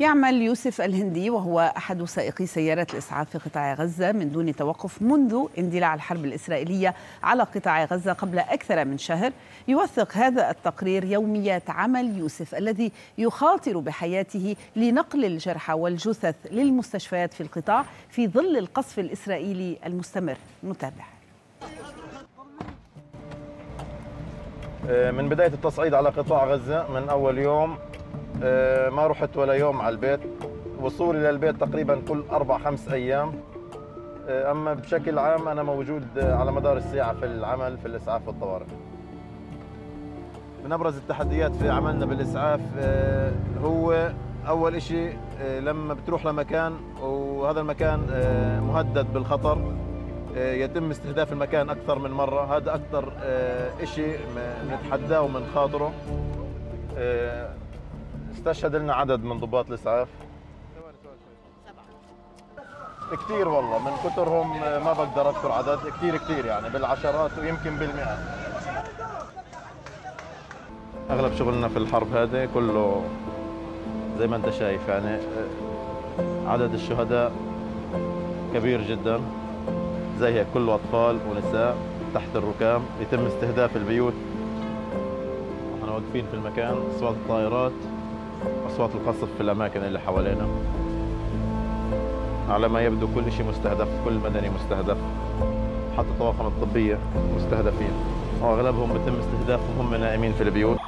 يعمل يوسف الهندي وهو أحد سائقي سيارة الإسعاف في قطاع غزة من دون توقف منذ اندلاع الحرب الإسرائيلية على قطاع غزة قبل أكثر من شهر. يوثق هذا التقرير يوميات عمل يوسف الذي يخاطر بحياته لنقل الجرحى والجثث للمستشفيات في القطاع في ظل القصف الإسرائيلي المستمر. نتابع. من بداية التصعيد على قطاع غزة من أول يوم ما رحت ولا يوم على البيت. وصولي للبيت تقريبا كل أربع خمس أيام. آه، أما بشكل عام أنا موجود على مدار الساعة في العمل في الإسعاف والطوارئ. من أبرز التحديات في عملنا بالإسعاف آه، هو أول شيء لما بتروح لمكان وهذا المكان مهدد بالخطر يتم استهداف المكان أكثر من مرة. هذا أكثر شيء بنتحداه ومنخاطره استشهد لنا عدد من ضباط الإسعاف؟ كثير والله من كثرهم ما بقدر أذكر عدد كثير كثير يعني بالعشرات ويمكن بالمئات أغلب شغلنا في الحرب هذه كله زي ما أنت شايف يعني عدد الشهداء كبير جدا زي هيك كله أطفال ونساء تحت الركام يتم استهداف البيوت. إحنا واقفين في المكان اصوات الطائرات أصوات القصف في الأماكن اللي حوالينا. على ما يبدو كل شيء مستهدف كل مدني مستهدف. حتى الطواقم الطبية مستهدفين. وأغلبهم بتم استهدافهم هم نائمين في البيوت.